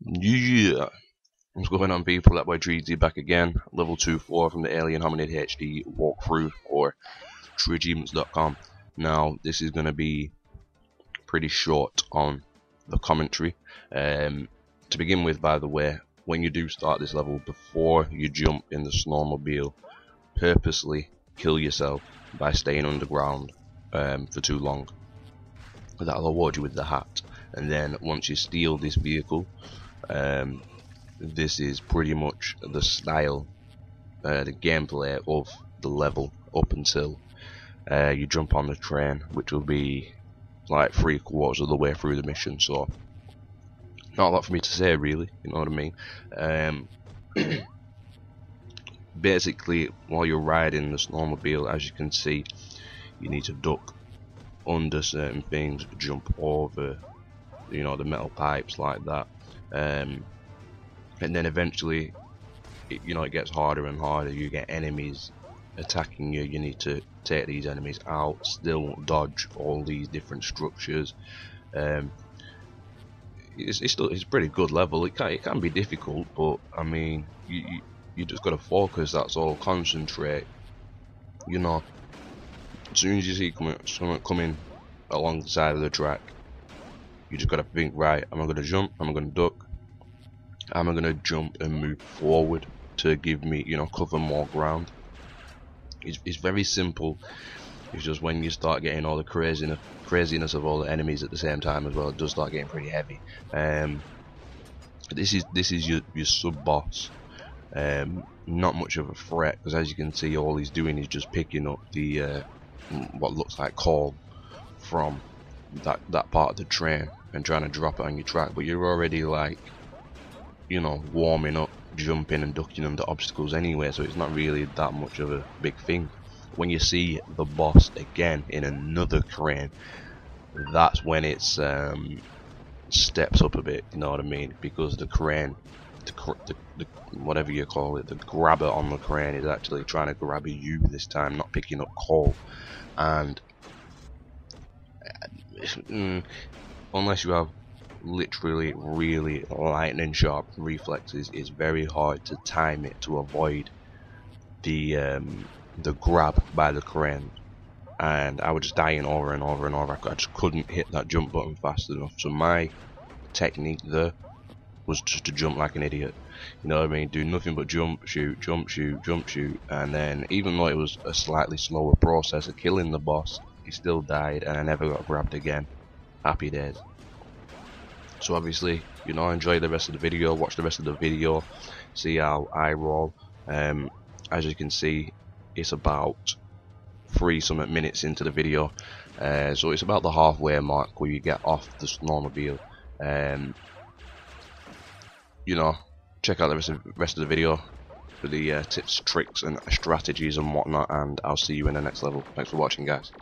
Yeah. What's going on people, that boy Treezy back again, level 2-4 from the Alien Hominid HD walkthrough or trueachievements.com. Now, this is going to be pretty short on the commentary. Um, to begin with, by the way, when you do start this level, before you jump in the snowmobile, purposely kill yourself by staying underground um, for too long. That'll award you with the hat. And then once you steal this vehicle, um, this is pretty much the style, uh, the gameplay of the level up until uh, you jump on the train, which will be like three quarters of the way through the mission. So not a lot for me to say really, you know what I mean. Um, basically, while you're riding the snowmobile, as you can see, you need to duck under certain things, jump over, you know, the metal pipes like that. Um, and then eventually it, you know it gets harder and harder. You get enemies attacking you. You need to take these enemies out still dodge all these different structures. Um, it's, it's, it's pretty good level. It can, it can be difficult but I mean you, you, just gotta focus that's all concentrate you know as soon as you see someone coming along the side of the track you just gotta think right am I gonna jump am I gonna duck am I to jump and move forward to give me, you know, cover more ground? It's, it's very simple. It's just when you start getting all the craziness, craziness of all the enemies at the same time as well, it does start getting pretty heavy. Um, this is this is your your sub boss. Um, not much of a threat because as you can see, all he's doing is just picking up the uh, what looks like coal from that that part of the train and trying to drop it on your track. But you're already like you know, warming up, jumping and ducking under obstacles anyway, so it's not really that much of a big thing. When you see the boss again in another crane, that's when it's um, steps up a bit, you know what I mean? Because the crane, the, the, the, whatever you call it, the grabber on the crane is actually trying to grab you this time, not picking up coal. And uh, mm, unless you have literally really lightning sharp reflexes it's very hard to time it to avoid the um, the grab by the crane. And I was just dying over and over and over. I just couldn't hit that jump button fast enough. So my technique there was just to jump like an idiot you know what I mean do nothing but jump shoot jump shoot jump shoot and then even though it was a slightly slower process of killing the boss he still died and I never got grabbed again happy days so obviously, you know, enjoy the rest of the video, watch the rest of the video, see how I roll. Um, as you can see, it's about three some minutes into the video. Uh, so it's about the halfway mark where you get off the snowmobile. Um, you know, check out the rest of, rest of the video for the uh, tips, tricks and strategies and whatnot and I'll see you in the next level. Thanks for watching guys.